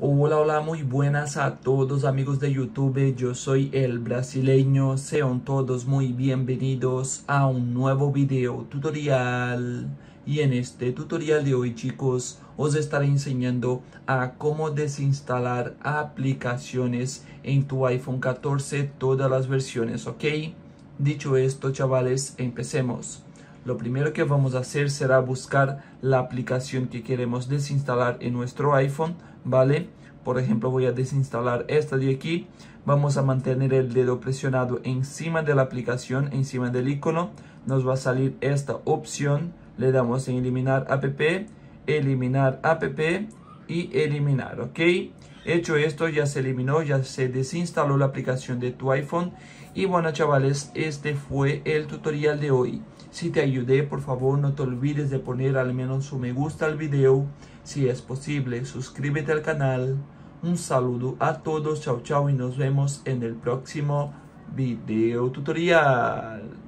Hola, hola, muy buenas a todos amigos de YouTube, yo soy el brasileño, sean todos muy bienvenidos a un nuevo video tutorial y en este tutorial de hoy chicos os estaré enseñando a cómo desinstalar aplicaciones en tu iPhone 14 todas las versiones, ok? Dicho esto chavales, empecemos. Lo primero que vamos a hacer será buscar la aplicación que queremos desinstalar en nuestro iPhone, ¿vale? Por ejemplo, voy a desinstalar esta de aquí. Vamos a mantener el dedo presionado encima de la aplicación, encima del icono. Nos va a salir esta opción. Le damos en eliminar app, eliminar app y eliminar, ¿ok? Hecho esto, ya se eliminó, ya se desinstaló la aplicación de tu iPhone. Y bueno, chavales, este fue el tutorial de hoy. Si te ayudé, por favor no te olvides de poner al menos un me gusta al video. Si es posible, suscríbete al canal. Un saludo a todos, chao chao y nos vemos en el próximo video tutorial.